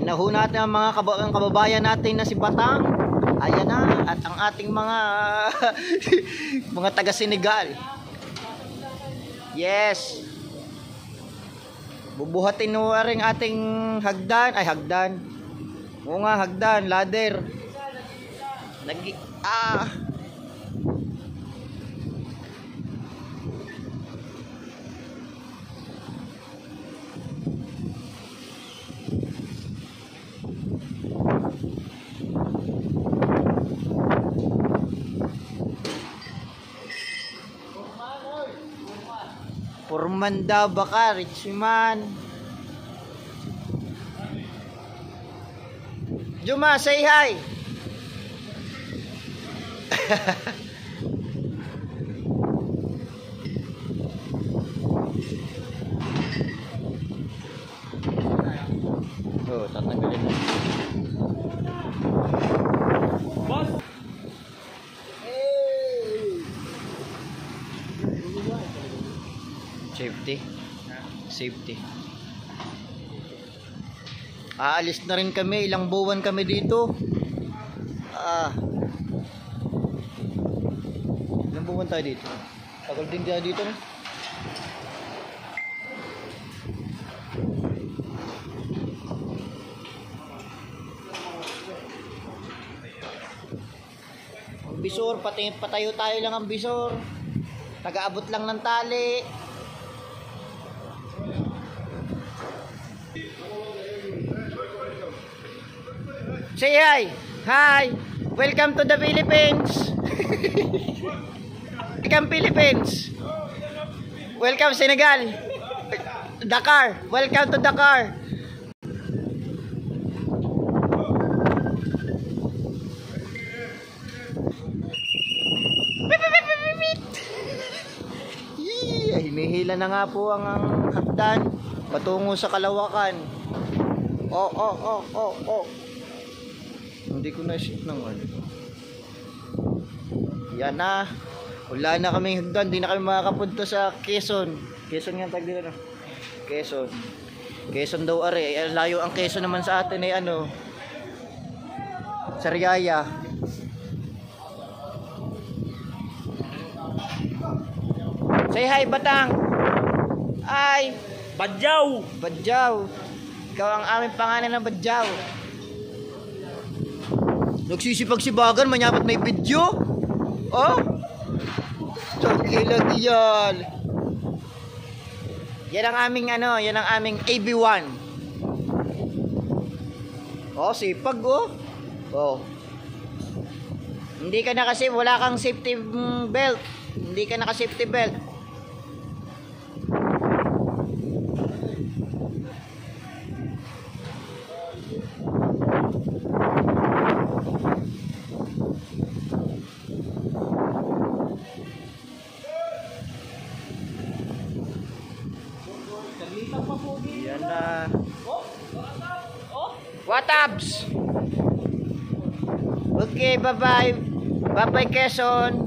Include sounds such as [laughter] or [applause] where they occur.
na ho natin ang mga kaba- ang kababayan natin na si Batang. Ayan na. At ang ating mga [laughs] mga taga Senegal. Yes. Bubuhatin mo rin ating hagdan. Ay, hagdan. Oo nga, hagdan. Ladder. Nag... Ah. Purmanda baka, Richman. Juma, say hi. [laughs] oh, tatanggalin na. Safety. Safety. Aalis na rin kami, ilang buwan kami dito. Ah. Ilang buwan tayo dito? Tagal din tayo dito na. Ang bisor, pati, patayo tayo lang ang bisor. Taga-abot lang ng tali. Say hi. Hi. Welcome to the Philippines. [laughs] Welcome Philippines. Welcome Senegal. Dakar. Welcome to Dakar. Hinihila na nga po ang, ang hagdan patungo sa kalawakan. Oh, oh, oh, oh, oh. Hindi ko na shit ng ano. Yan na. Wala na kaming hagdan. Hindi na kami makakapunta sa Quezon. Quezon nga tag dito na. Quezon. Quezon daw are. Eh, layo ang Quezon naman sa atin ay ano. Sariaya. Say hi, Batang. Ay, Badyaw! Badyaw. Ikaw ang aming pangalan ng Badyaw. Nagsisipag-sibagan, manyapat may video. Oh? Tangila diyan. Yan ang aming ano, yan ang aming AB1. Oh, sipag oh. Oh. Hindi ka na kasi wala kang safety mm, belt. Hindi ka naka safety belt. Yan na. What ups? Okay, bye-bye. Bye-bye, Quezon.